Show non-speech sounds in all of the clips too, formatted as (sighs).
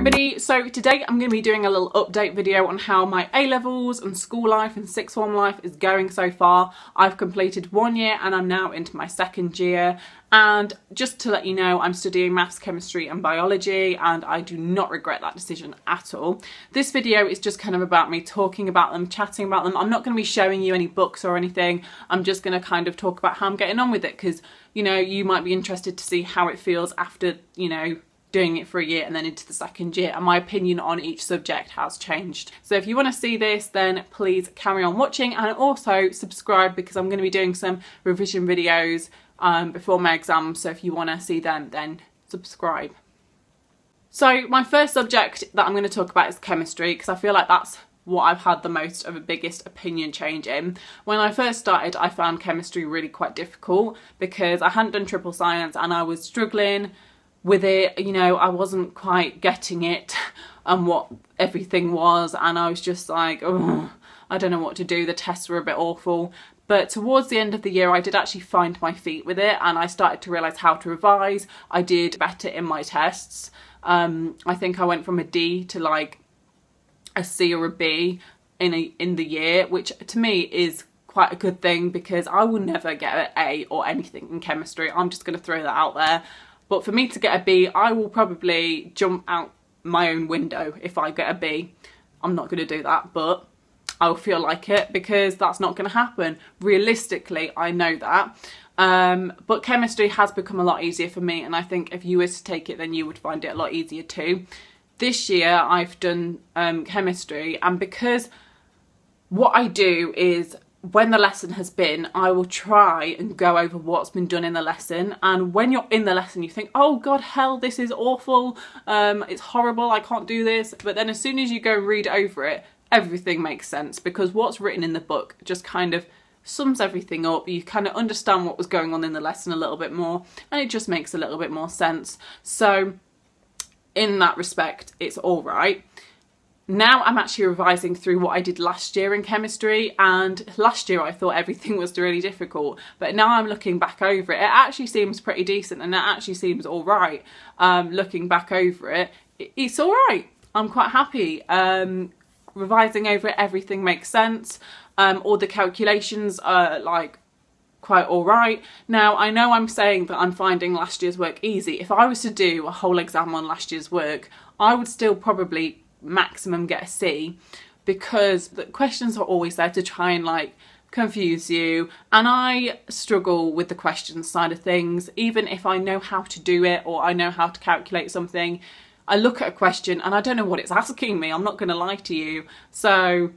everybody, so today I'm going to be doing a little update video on how my A-levels and school life and sixth form life is going so far. I've completed one year and I'm now into my second year and just to let you know I'm studying maths, chemistry and biology and I do not regret that decision at all. This video is just kind of about me talking about them, chatting about them. I'm not going to be showing you any books or anything, I'm just going to kind of talk about how I'm getting on with it because you know you might be interested to see how it feels after you know doing it for a year and then into the second year and my opinion on each subject has changed. So if you want to see this then please carry on watching and also subscribe because I'm going to be doing some revision videos um, before my exam so if you want to see them then subscribe. So my first subject that I'm going to talk about is chemistry because I feel like that's what I've had the most of a biggest opinion change in. When I first started I found chemistry really quite difficult because I hadn't done triple science and I was struggling with it, you know, I wasn't quite getting it and what everything was, and I was just like, oh, I don't know what to do. The tests were a bit awful. But towards the end of the year, I did actually find my feet with it and I started to realise how to revise. I did better in my tests. Um, I think I went from a D to like a C or a B in a, in the year, which to me is quite a good thing because I will never get an A or anything in chemistry. I'm just going to throw that out there. But for me to get a B, I will probably jump out my own window if I get a B. I'm not going to do that, but I'll feel like it because that's not going to happen. Realistically, I know that. Um, but chemistry has become a lot easier for me and I think if you were to take it then you would find it a lot easier too. This year I've done um, chemistry and because what I do is when the lesson has been, I will try and go over what's been done in the lesson. And when you're in the lesson, you think, oh God, hell, this is awful. Um, it's horrible. I can't do this. But then as soon as you go read over it, everything makes sense because what's written in the book just kind of sums everything up. You kind of understand what was going on in the lesson a little bit more and it just makes a little bit more sense. So in that respect, it's all right now I'm actually revising through what I did last year in chemistry and last year I thought everything was really difficult but now I'm looking back over it. It actually seems pretty decent and it actually seems all right um, looking back over it. It's all right. I'm quite happy. Um, revising over it everything makes sense. Um, all the calculations are like quite all right. Now, I know I'm saying that I'm finding last year's work easy. If I was to do a whole exam on last year's work, I would still probably maximum get a C because the questions are always there to try and like confuse you. And I struggle with the questions side of things. Even if I know how to do it or I know how to calculate something I look at a question and I don't know what it's asking me I'm not going to lie to you. So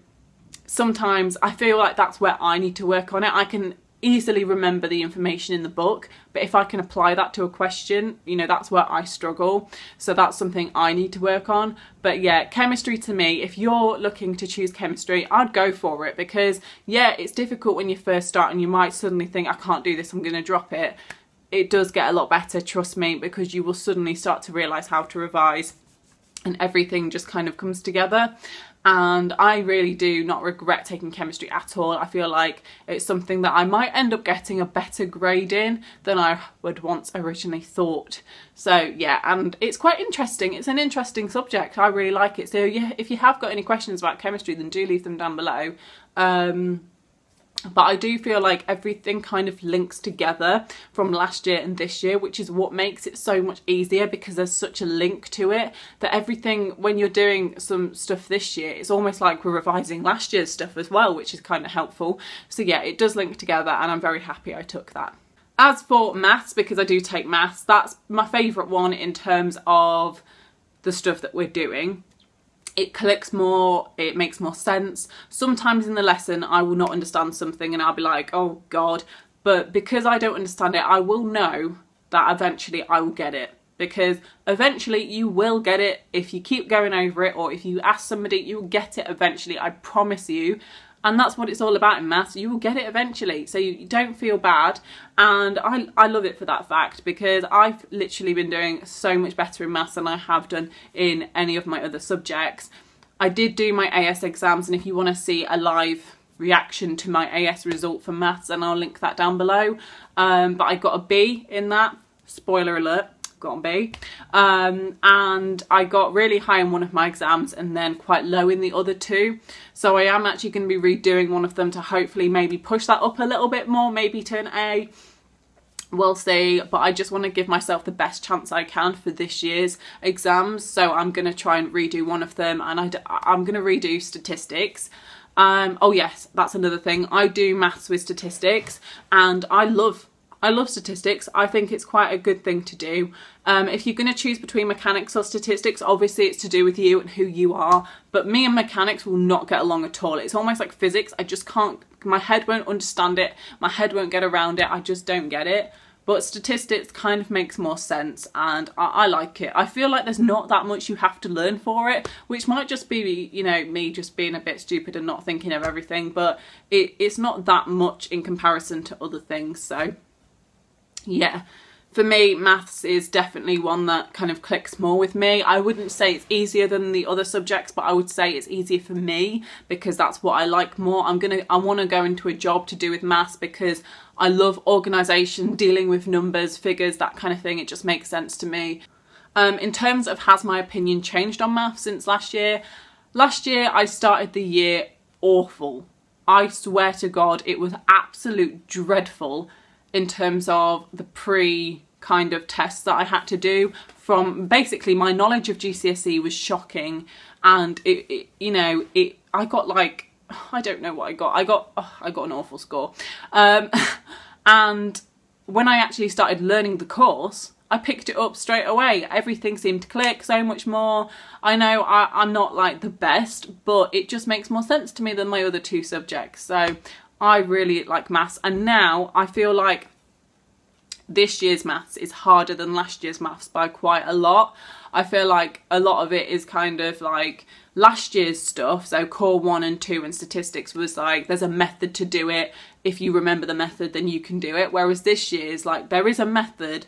sometimes I feel like that's where I need to work on it. I can easily remember the information in the book but if I can apply that to a question you know that's where I struggle. So that's something I need to work on. But yeah chemistry to me if you're looking to choose chemistry I'd go for it because yeah it's difficult when you first start and you might suddenly think I can't do this I'm gonna drop it. It does get a lot better trust me because you will suddenly start to realize how to revise and everything just kind of comes together and I really do not regret taking chemistry at all. I feel like it's something that I might end up getting a better grade in than I would once originally thought. So yeah, and it's quite interesting. It's an interesting subject. I really like it. So yeah, if you have got any questions about chemistry, then do leave them down below. Um, but I do feel like everything kind of links together from last year and this year which is what makes it so much easier because there's such a link to it that everything when you're doing some stuff this year it's almost like we're revising last year's stuff as well which is kind of helpful so yeah it does link together and I'm very happy I took that. As for maths because I do take maths that's my favourite one in terms of the stuff that we're doing it clicks more, it makes more sense. Sometimes in the lesson I will not understand something and I'll be like, oh God, but because I don't understand it, I will know that eventually I will get it. Because eventually you will get it if you keep going over it or if you ask somebody, you will get it eventually, I promise you and that's what it's all about in maths. You will get it eventually so you don't feel bad. And I, I love it for that fact because I've literally been doing so much better in maths than I have done in any of my other subjects. I did do my AS exams and if you want to see a live reaction to my AS result for maths and I'll link that down below. Um, but I got a B in that. Spoiler alert got a B. Um, and I got really high in one of my exams and then quite low in the other two. So I am actually going to be redoing one of them to hopefully maybe push that up a little bit more, maybe to an A we'll see but I just want to give myself the best chance I can for this year's exams so I'm going to try and redo one of them and I, I'm going to redo statistics um, oh yes that's another thing I do maths with statistics and I love I love statistics. I think it's quite a good thing to do. Um, if you're going to choose between mechanics or statistics, obviously it's to do with you and who you are. But me and mechanics will not get along at all. It's almost like physics. I just can't, my head won't understand it. My head won't get around it. I just don't get it but statistics kind of makes more sense and I, I, like it. I feel like there's not that much you have to learn for it, which might just be, you know, me just being a bit stupid and not thinking of everything, but it, it's not that much in comparison to other things, so yeah for me, maths is definitely one that kind of clicks more with me. I wouldn't say it's easier than the other subjects, but I would say it's easier for me because that's what I like more. I'm gonna, I want to go into a job to do with maths because I love organisation, (laughs) dealing with numbers, figures, that kind of thing. It just makes sense to me. Um, in terms of has my opinion changed on maths since last year? Last year I started the year awful. I swear to God, it was absolute dreadful in terms of the pre kind of tests that I had to do. From basically my knowledge of GCSE was shocking and it, it you know it I got like (sighs) I don't know what I got. I got oh, (sighs) I got an awful score. Um, (laughs) and when I actually started learning the course I picked it up straight away. Everything seemed to click so much more. I know I, I'm not like the best but it just makes more sense to me than my other two subjects. So I really like maths and now I feel like this year's maths is harder than last year's maths by quite a lot. I feel like a lot of it is kind of like last year's stuff, so core one and two and statistics was like there's a method to do it. If you remember the method, then you can do it. Whereas this year's like there is a method,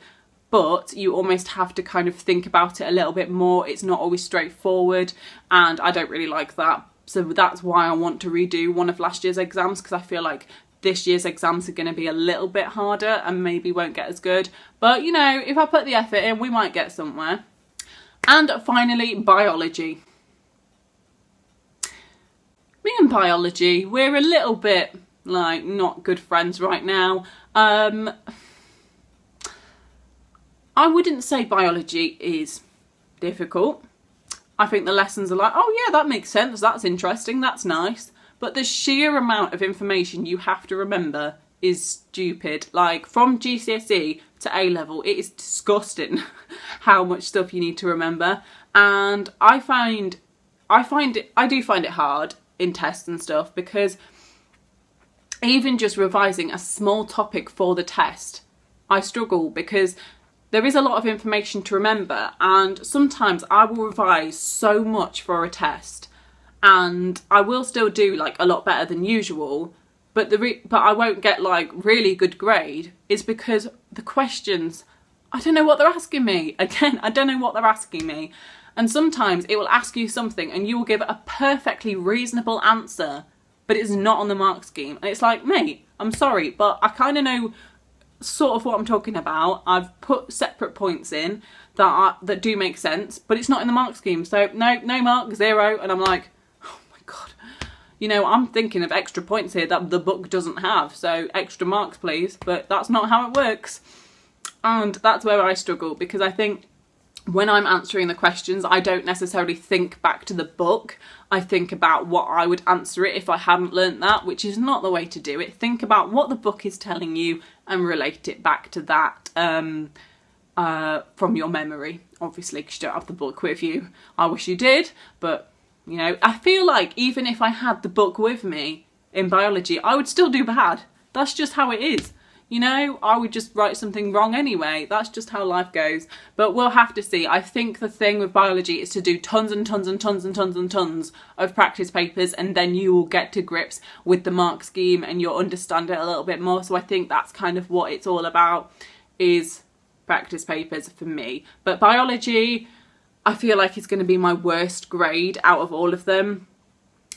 but you almost have to kind of think about it a little bit more. It's not always straightforward, and I don't really like that. So that's why I want to redo one of last year's exams because I feel like this year's exams are going to be a little bit harder and maybe won't get as good. But you know, if I put the effort in, we might get somewhere. And finally, biology. Me and biology, we're a little bit like not good friends right now. Um, I wouldn't say biology is difficult. I think the lessons are like, oh yeah, that makes sense, that's interesting, that's nice. But the sheer amount of information you have to remember is stupid. Like from GCSE to A level, it is disgusting (laughs) how much stuff you need to remember. And I find, I find it, I do find it hard in tests and stuff because even just revising a small topic for the test, I struggle because there is a lot of information to remember and sometimes I will revise so much for a test and I will still do like a lot better than usual but the but I won't get like really good grade is because the questions I don't know what they're asking me. (laughs) Again I don't know what they're asking me. And sometimes it will ask you something and you will give a perfectly reasonable answer but it's not on the mark scheme. And it's like mate I'm sorry but I kind of know sort of what I'm talking about. I've put separate points in that are, that do make sense, but it's not in the mark scheme. So no, no mark, zero. And I'm like, oh my God. You know, I'm thinking of extra points here that the book doesn't have. So extra marks, please. But that's not how it works. And that's where I struggle because I think when I'm answering the questions, I don't necessarily think back to the book. I think about what I would answer it if I hadn't learnt that, which is not the way to do it. Think about what the book is telling you and relate it back to that um, uh, from your memory, obviously, because you don't have the book with you. I wish you did, but, you know, I feel like even if I had the book with me in biology, I would still do bad. That's just how it is. You know, I would just write something wrong anyway. That's just how life goes. But we'll have to see. I think the thing with biology is to do tons and tons and tons and tons and tons of practice papers and then you will get to grips with the mark scheme and you'll understand it a little bit more. So I think that's kind of what it's all about is practice papers for me. But biology, I feel like it's going to be my worst grade out of all of them.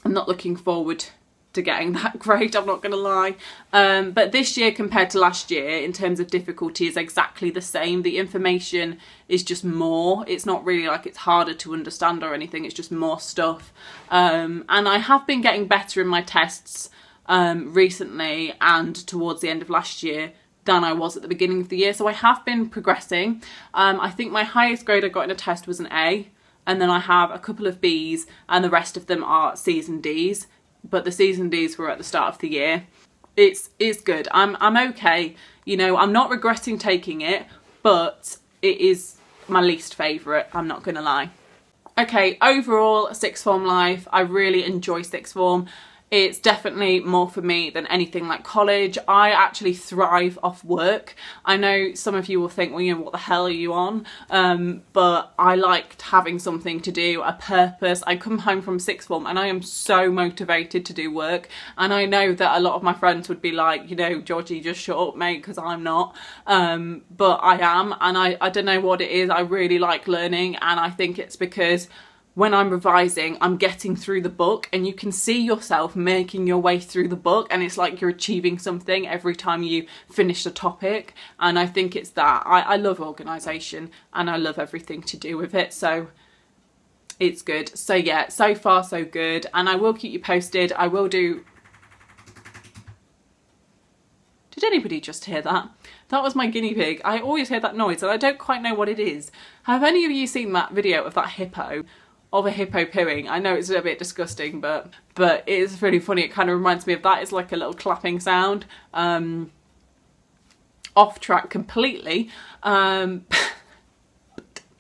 I'm not looking forward to getting (laughs) that grade, I'm not going to lie. Um, but this year compared to last year, in terms of difficulty, is exactly the same. The information is just more. It's not really like it's harder to understand or anything, it's just more stuff. Um, and I have been getting better in my tests um, recently and towards the end of last year than I was at the beginning of the year. So I have been progressing. Um, I think my highest grade I got in a test was an A and then I have a couple of Bs and the rest of them are Cs and Ds but the and Ds were at the start of the year. It's it's good. I'm I'm okay. You know, I'm not regretting taking it, but it is my least favourite, I'm not gonna lie. Okay, overall, sixth form life, I really enjoy sixth form it's definitely more for me than anything like college. I actually thrive off work. I know some of you will think, well, you know, what the hell are you on? Um, but I liked having something to do, a purpose. I come home from sixth form and I am so motivated to do work. And I know that a lot of my friends would be like, you know, Georgie, just shut up, mate, because I'm not. Um, but I am. And I, I don't know what it is. I really like learning. And I think it's because when I'm revising, I'm getting through the book and you can see yourself making your way through the book and it's like you're achieving something every time you finish a topic. And I think it's that. I, I love organisation and I love everything to do with it. So it's good. So yeah, so far so good. And I will keep you posted. I will do... Did anybody just hear that? That was my guinea pig. I always hear that noise and I don't quite know what it is. Have any of you seen that video of that hippo? Of a hippo pooing. I know it's a bit disgusting, but but it is really funny. It kind of reminds me of that. It's like a little clapping sound. Um, off track completely. Um,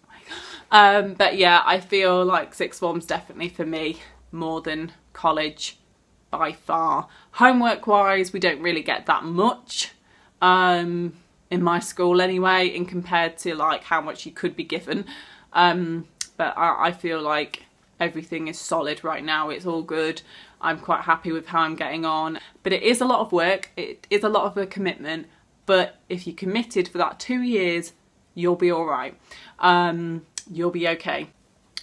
(laughs) um, but yeah, I feel like sixth form's definitely for me more than college by far. Homework wise, we don't really get that much um, in my school anyway, in compared to like how much you could be given. Um, but I, I feel like everything is solid right now. It's all good. I'm quite happy with how I'm getting on. But it is a lot of work. It is a lot of a commitment. But if you're committed for that two years, you'll be all right. Um, you'll be okay.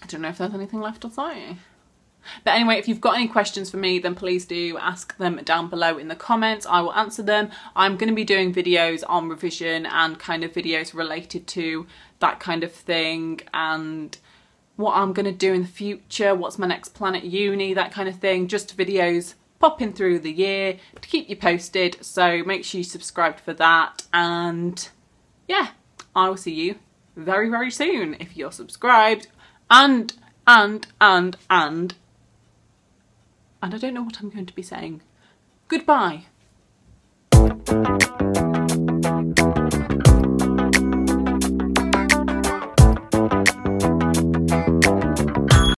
I don't know if there's anything left to say. But anyway, if you've got any questions for me, then please do ask them down below in the comments. I will answer them. I'm going to be doing videos on revision and kind of videos related to that kind of thing and what I'm going to do in the future, what's my next plan at uni, that kind of thing. Just videos popping through the year to keep you posted. So make sure you subscribe for that. And yeah, I will see you very, very soon if you're subscribed. And, and, and, and, and I don't know what I'm going to be saying. Goodbye.